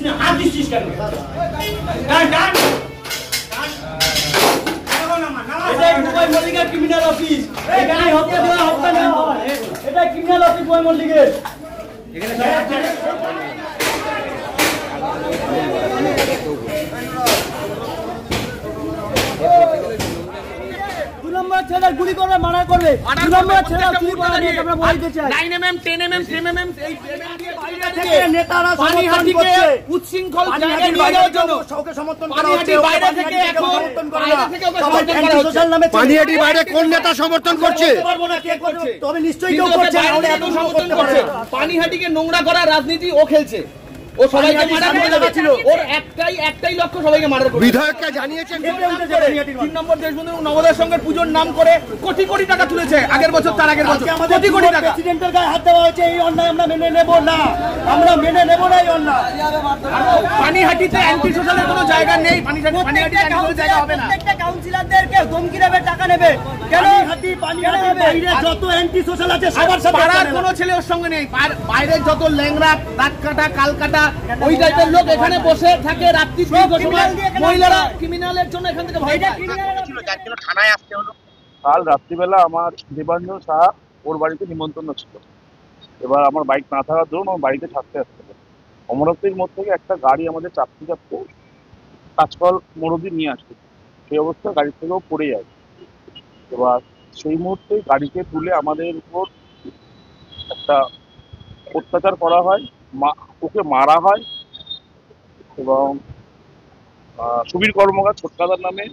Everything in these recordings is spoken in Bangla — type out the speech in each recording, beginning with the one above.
দিচ্ছিস না হাত দিচ্ছিস কেন? ক্রিমিনাল অফিস এখানে হত্যা দেওয়া হত্যা না এটা ক্রিমিনাল অফিস বই মল্লিকের। করছে। উচ্ছৃঙ্খল জায়গায় পানিহাটির নিয়ে বাইরে। পানিহাটি কোন নেতা সমর্থন করছে? বলতে না কে করছে। তবে নিশ্চয়ই কেউ করছে বাইরে এত সমর্থন সমর্থন করছে। করছে পানিহাটিকে নোংরা করার রাজনীতি ও খেলছে। ও সবাইকে পানিহাটি মারা সামনে করে দেবে ছিল। ওর একটাই একটাই লক্ষ্য সবাইকে মারার করে বিধায়ককে জানিয়েছেন কেঁপে উঠেছে পানিহাটির মানুষ। তিন নম্বর দেশবন্ধু নবোদয় সঙ্গের পুজোর নাম করে কোটি কোটি টাকা তুলেছে। আগের বছর তার আগের বছর। আমাদের কোটি কোটি টাকা। প্রেসিডেন্টের গায়ে হাত দেওয়া হয়েছে এই অন্যায় আমরা মেনে নেব না। আমরা মেনে নেব না এই অন্যায়। পানিহাটিতে অ্যান্টি সোশ্যালের কোনো জায়গা নেই। পানিহাটি পানিহাটিতে অ্যান্টি সোশ্যাল জায়গা হবে না। প্রত্যেকটা কাউন্সিলরদেরকে ধমকি নেবে টাকা নেবে। কেন? হাতি পানিহাটি বাইরে যত অ্যান্টি সোশ্যাল আছে সবার সাথে পাড়ার কোনো ছেলে ওর সঙ্গে নেই। পার- যত ল্যাংরা দাঁত কাটা কাল ওই টাইপের লোক এখানে বসে থাকে রাত্রি দীর্ঘ সময়। criminal দিয়ে এখানে মহিলারা ক্রিমিনালের জন্য এখান থেকে ভয় পায়। কাল রাত্রিবেলা আমার দেবাঞ্জন সাহা ওর বাড়িতে নিমন্ত্রণ ছিল। এবার আমার বাইক না থাকার দরুন আমার বাড়িতে থাকতে আসতে হবে অমরত্বের মোড় থেকে একটা গাড়ি আমাদের চাপতে চাপতে কাঁচকল মোড়দি নিয়ে আসে সেই অবস্থায় গাড়ি থেকেও পড়ে যায়। এবার সেই মুহূর্তে গাড়িকে তুলে আমাদের উপর একটা অত্যাচার করা হয় মা ওকে মারা হয় এবং আহ, সুবীর কর্মকার ছোটকাদার নামে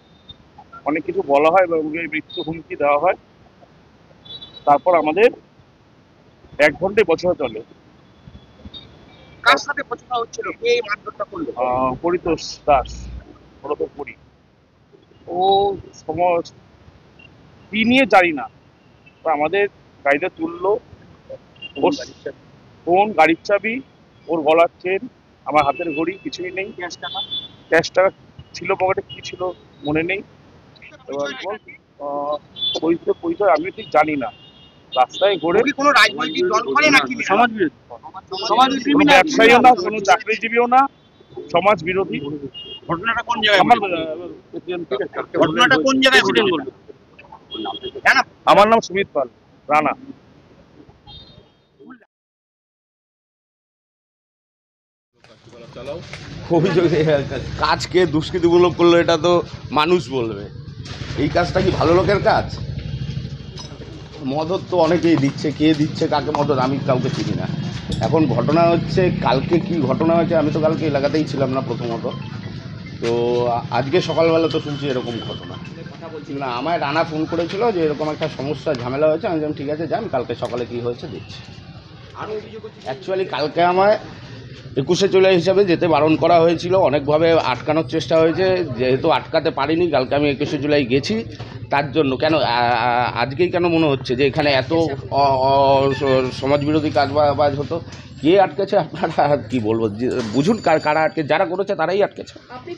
অনেক কিছু বলা হয় এবং ওকে মৃত্যু হুমকি দেওয়া হয়। তারপর আমাদের এক ঘন্টায় বছর চলে। কার সাথে বচসা হচ্ছিল? কে এই মারধরটা করল? পরিতোষ দাস পরি। ও সমাজ কি নিয়ে জানি না। আমাদের গাড়িটা তুললো ওর ফোন গাড়ির চাবি? ওর গলার চেন আমার হাতের ঘড়ি কিছুই নেই। ক্যাশ টাকা? ক্যাশ টাকা ছিল পকেটে কি ছিল মনে নেই। এবার বল পরিচয় পরিচয় আমি ঠিক জানি না। রাস্তায় ঘুরে কোনো রাজনৈতিক দল করে নাকি? সমাজ বিরোধী। সমাজ কোনো ব্যবসায়ীও না কোনো চাকরিজীবীও না সমাজ বিরোধী। ঘটনাটা কোন জায়গায় আমার ঘটনাটা কোন জায়গায় আমার নাম সুমিত পাল, রানা। কাজকে দুষ্কৃতিমূলক করল, এটা তো মানুষ বলবে। এই কাজটা কি ভালো লোকের কাজ? মদত তো অনেকেই দিচ্ছে, কে দিচ্ছে, কাকে মদত, আমি কাউকে চিনি না। এখন ঘটনা হচ্ছে, কালকে কি ঘটনা হয়েছে, আমি তো কালকে এলাকাতেই ছিলাম না প্রথমত। তো আজকে সকালবেলা তো শুনছি এরকম ঘটনা। না আমায় রানা ফোন করেছিল যে এরকম একটা সমস্যা ঝামেলা হয়েছে আমি ঠিক আছে যান কালকে সকালে কি হয়েছে দেখছি। অ্যাকচুয়ালি কালকে আমায় একুশে জুলাই হিসাবে যেতে বারণ করা হয়েছিল। অনেকভাবে আটকানোর চেষ্টা হয়েছে। যেহেতু আটকাতে পারিনি কালকে আমি একুশে জুলাই গেছি তার জন্য। কেন আজকেই কেন মনে হচ্ছে যে এখানে এত সমাজবিরোধী কাজ বাজ হতো? কে আটকেছে? আপনারা কি বলব? বুঝুন কার কারা আটকে যারা করেছে তারাই আটকেছে। আপনি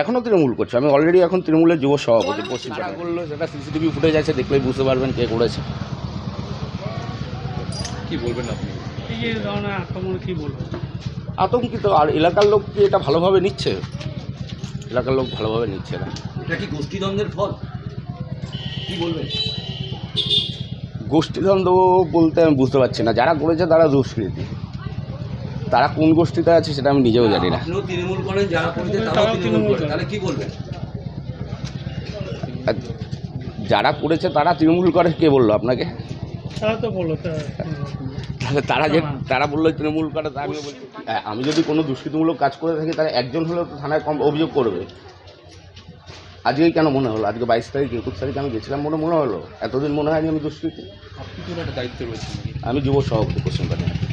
এখনও তৃণমূল করছে। আমি অলরেডি এখন তৃণমূলের যুব সভাপতি। পশ্চিম করল সেটা সিসিটিভি ফুটেজ আছে দেখলেই বুঝতে পারবেন কে করেছে। এই যে ধরনের আক্রমণ কি বলব? আতঙ্কিত আর এলাকার লোক কি এটা ভালোভাবে নিচ্ছে? এলাকার লোক ভালোভাবে নিচ্ছে না। এটা কি গোষ্ঠীদ্বন্দ্বের ফল? কি বলবেন? গোষ্ঠীদ্বন্দ্ব বলতে আমি বুঝতে পারছি না। যারা করেছে তারা দুষ্কৃতি। তারা কোন গোষ্ঠীতে আছে সেটা আমি নিজেও জানি না। তৃণমূল করেন যারা করছে তারাও তারাও তৃণমূল তৃণমূল করে। তাহলে কি বলবেন? যারা করেছে তারা তৃণমূল করে কে বলল আপনাকে? তারা তো বলো তা তাহলে তারা যে তারা বলল তৃণমূল কাটা আমি বলছি। হ্যাঁ, আমি যদি কোনো দুষ্কৃতিমূলক কাজ করে থাকি তাহলে একজন হলেও তো থানায় কম অভিযোগ করবে। আজকে কেন মনে হলো? আজকে বাইশ তারিখ একুশ তারিখ আমি গেছিলাম মনে মনে হলো? এতদিন মনে হয়নি আমি দুষ্কৃতি। আমি যুব সভাপতি পশ্চিম পাটনা